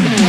Peace.